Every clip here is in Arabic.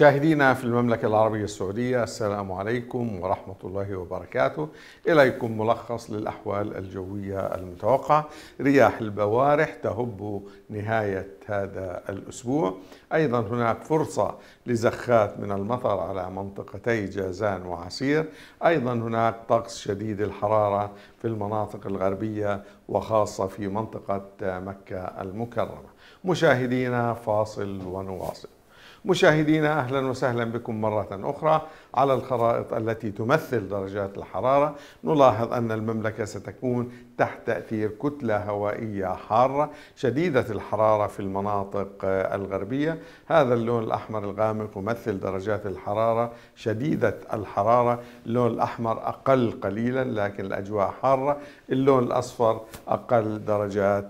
مشاهدينا في المملكة العربية السعودية السلام عليكم ورحمة الله وبركاته. إليكم ملخص للأحوال الجوية المتوقعة. رياح البوارح تهب نهاية هذا الأسبوع. أيضا هناك فرصة لزخات من المطر على منطقتي جازان وعسير. أيضا هناك طقس شديد الحرارة في المناطق الغربية وخاصة في منطقة مكة المكرمة. مشاهدينا فاصل ونواصل. مشاهدينا أهلا وسهلا بكم مرة أخرى على الخرائط التي تمثل درجات الحرارة. نلاحظ أن المملكة ستكون تحت تأثير كتلة هوائية حارة شديدة الحرارة في المناطق الغربية. هذا اللون الأحمر الغامق يمثل درجات الحرارة شديدة الحرارة. اللون الأحمر أقل قليلا لكن الأجواء حارة. اللون الأصفر أقل درجات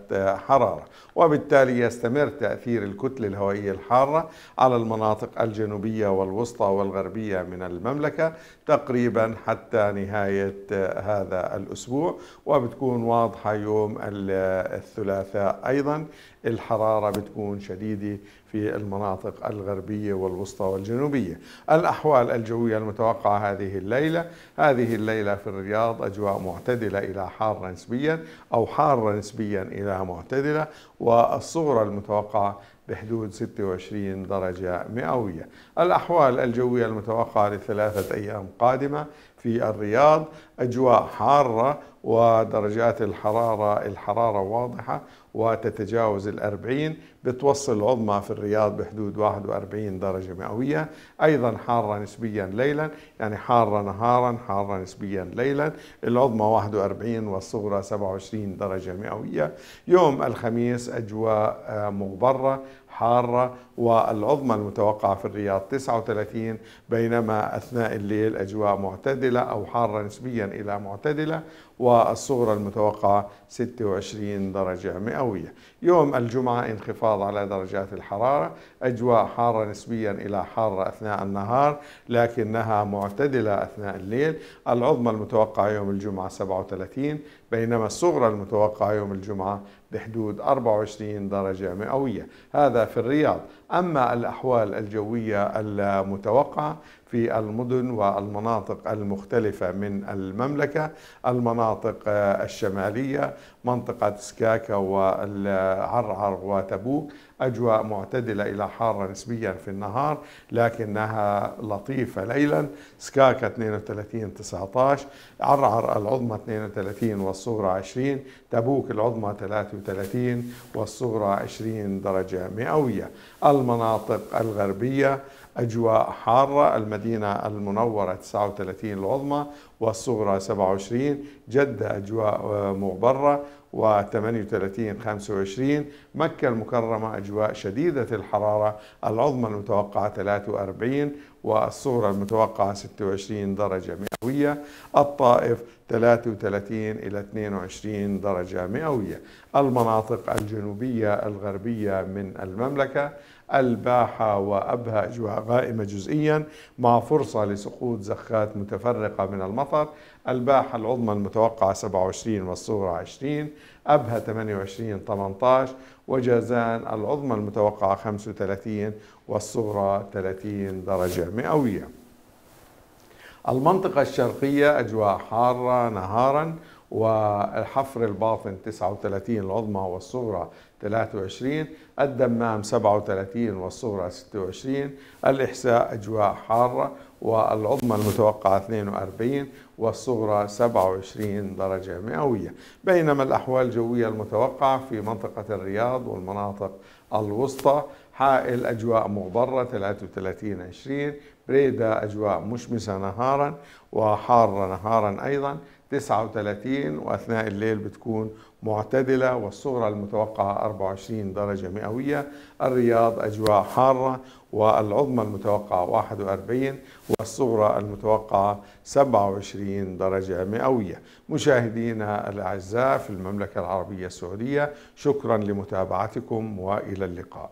حرارة. وبالتالي يستمر تأثير الكتلة الهوائية الحارة على المناطق الجنوبية والوسطى والغربية من المملكة تقريبا حتى نهاية هذا الأسبوع وبتكون واضحة يوم الثلاثاء أيضا. الحرارة بتكون شديدة في المناطق الغربية والوسطى والجنوبية. الأحوال الجوية المتوقعة هذه الليلة هذه الليلة في الرياض أجواء معتدلة إلى حارة نسبيا أو حارة نسبيا إلى معتدلة والصغرى المتوقعة بحدود 26 درجة مئوية. الأحوال الجوية المتوقعة لثلاثة أيام قادمة في الرياض أجواء حارة ودرجات الحرارة الحرارة واضحة وتتجاوز الأربعين بتوصل العظمى في الرياض بحدود 41 درجة مئوية. أيضا حارة نسبيا ليلا يعني حارة نهارا حارة نسبيا ليلا. العظمى 41 والصغرى 27 درجة مئوية. يوم الخميس أجواء مغبرة حارة والعظمى المتوقعة في الرياض 39 بينما أثناء الليل أجواء معتدلة أو حارة نسبيا إلى معتدلة والصغرى المتوقعة 26 درجة مئوية. يوم الجمعة انخفاض على درجات الحرارة أجواء حارة نسبيا إلى حارة أثناء النهار لكنها معتدلة أثناء الليل. العظمى المتوقعة يوم الجمعة 37 بينما الصغرى المتوقعة يوم الجمعة بحدود 24 درجة مئوية. هذا في الرياض. أما الأحوال الجوية المتوقعة في المدن والمناطق المختلفة من المملكة المناطق الشمالية منطقة سكاكا والعرعر وتبوك. أجواء معتدلة إلى حارة نسبيا في النهار لكنها لطيفة ليلا. سكاكا 32 19 عرعر العظمى 32 والصغرى 20 تبوك العظمى 33 والصغرى 20 درجة مئوية. المناطق الغربية أجواء حارة المدينة المنورة 39 العظمى والصغرى 27 جدة أجواء مغبرة و38 25 مكة المكرمة أجواء شديدة الحرارة العظمى المتوقعة 43 والصغرى المتوقعة 26 درجة مئوية الطائف 33 إلى 22 درجة مئوية. المناطق الجنوبية الغربية من المملكة الباحة وأبها أجواء غائمة جزئيا مع فرصة لسقوط زخات متفرقة من المطر. الباحة العظمى المتوقعة 27 والصغرى 20 أبها 28 18 وجازان العظمى المتوقعة 35 والصغرى 30 درجة مئوية. المنطقة الشرقية أجواء حارة نهارا والحفر الباطن 39 العظمى والصغرى 23 الدمام 37 والصغرى 26 الإحساء أجواء حارة والعظمى المتوقعة 42 والصغرى 27 درجة مئوية. بينما الأحوال الجوية المتوقعة في منطقة الرياض والمناطق الوسطى حائل أجواء مغبرة 33 20 بريدة أجواء مشمسة نهارا وحارة نهارا أيضا 39 وأثناء الليل بتكون معتدلة والصغرى المتوقعة 24 درجة مئوية الرياض أجواء حارة والعظمى المتوقعة 41 والصغرى المتوقعة 27 درجة مئوية. مشاهدينا الأعزاء في المملكة العربية السعودية شكرا لمتابعتكم وإلى اللقاء.